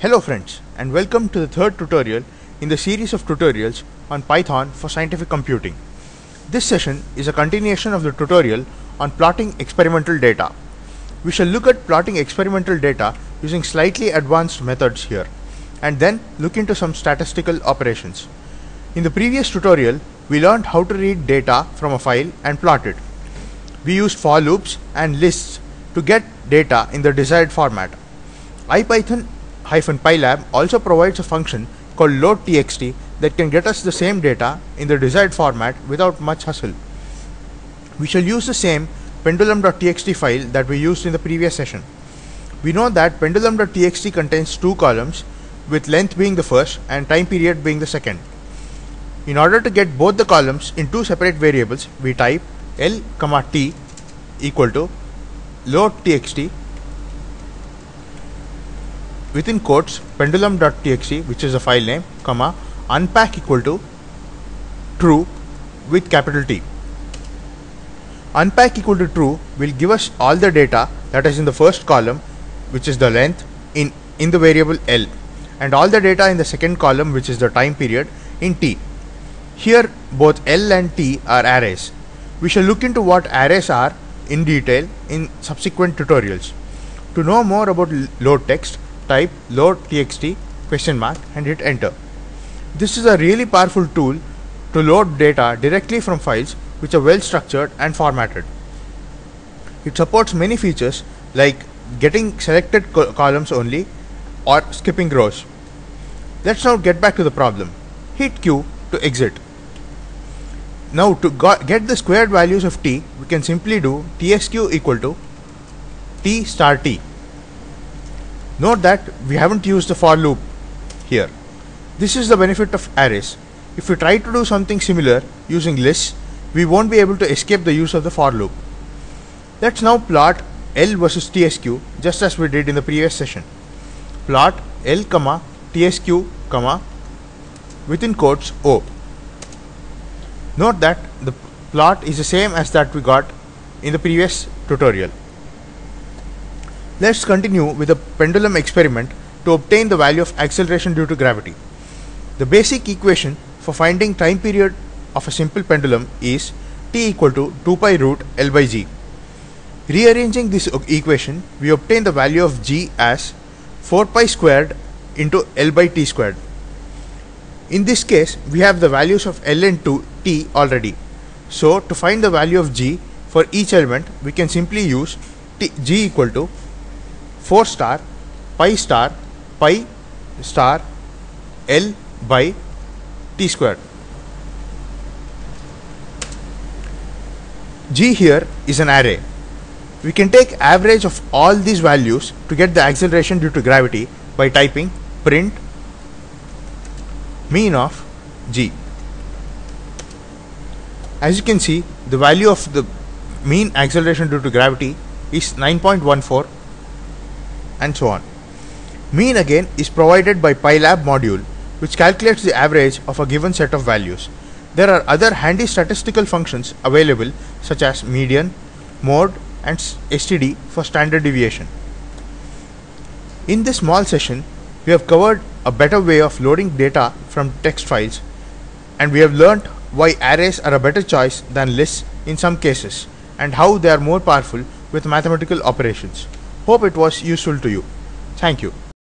Hello friends and welcome to the third tutorial in the series of tutorials on Python for scientific computing. This session is a continuation of the tutorial on plotting experimental data. We shall look at plotting experimental data using slightly advanced methods here and then look into some statistical operations. In the previous tutorial, we learned how to read data from a file and plot it. We used for loops and lists to get data in the desired format. IPython-pylab also provides a function called loadtxt that can get us the same data in the desired format without much hassle. We shall use the same pendulum.txt file that we used in the previous session. We know that pendulum.txt contains two columns with length being the first and time period being the second. In order to get both the columns in two separate variables, we type l, t equal to loadtxt within quotes pendulum.txt which is a file name comma unpack equal to true with capital T. Unpack equal to true will give us all the data that is in the first column which is the length in, in the variable L and all the data in the second column which is the time period in T. Here both L and T are arrays. We shall look into what arrays are in detail in subsequent tutorials. To know more about load text, type load txt question mark and hit enter. This is a really powerful tool to load data directly from files which are well structured and formatted. It supports many features like getting selected co columns only or skipping rows. Let's now get back to the problem. Hit Q to exit. Now to get the squared values of t, we can simply do tsq equal to t star t. Note that we haven't used the for loop here. This is the benefit of arrays. If we try to do something similar using lists, we won't be able to escape the use of the for loop. Let's now plot L versus TSQ just as we did in the previous session. Plot L comma TSQ comma within quotes O. Note that the plot is the same as that we got in the previous tutorial. Let's continue with the pendulum experiment to obtain the value of acceleration due to gravity. The basic equation for finding time period of a simple pendulum is t equal to 2 pi root L by g. Rearranging this equation, we obtain the value of g as 4 pi squared into L by t squared. In this case, we have the values of L and 2 t already. So, to find the value of g for each element, we can simply use t, g equal to 4 star pi star pi star L by t squared. G here is an array. We can take average of all these values to get the acceleration due to gravity by typing print mean of G. As you can see, the value of the mean acceleration due to gravity is 9.14 and so on. Mean again is provided by PyLab module which calculates the average of a given set of values. There are other handy statistical functions available such as median, mode and std for standard deviation. In this small session, we have covered a better way of loading data from text files and we have learnt why arrays are a better choice than lists in some cases and how they are more powerful with mathematical operations. Hope it was useful to you. Thank you.